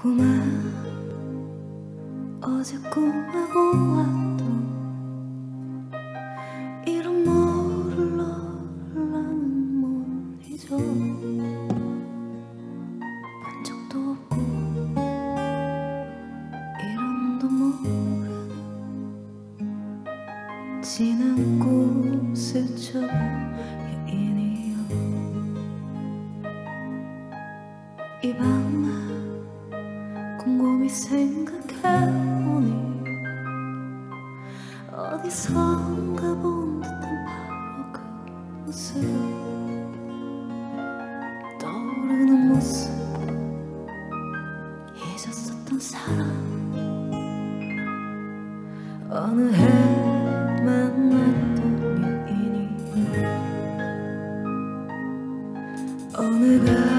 꿈에 어제 꿈에 보았던 이름 모를 너라는 못 잊어 본 적도 없고 이름도 모르는 지난 쳐본 여인이여. 이 밤에 생각해보니 어디선가 본 듯한 바로 그 모습 떠오르는 모습 잊었었던 사람 어느 해 만났던 여인이 어느가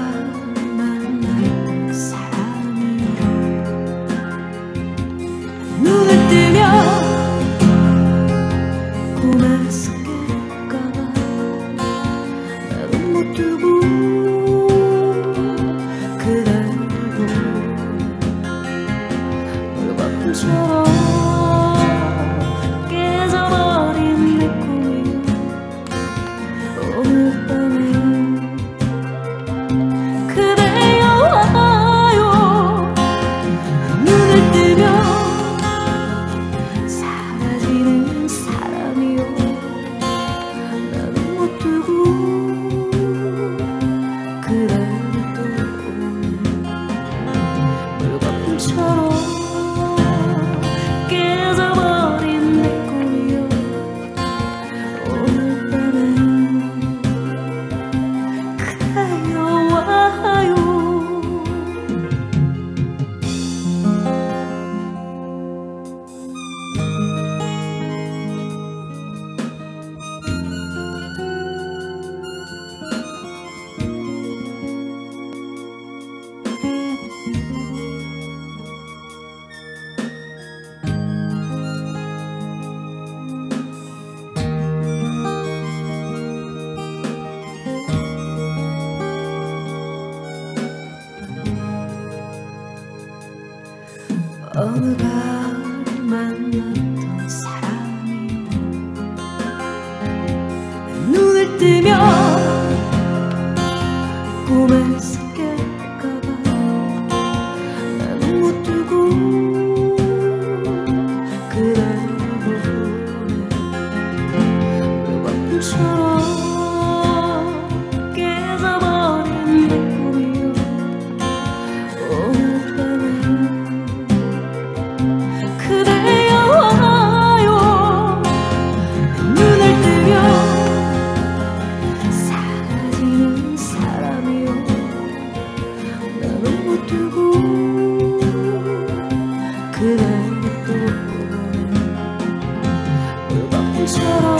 어느 control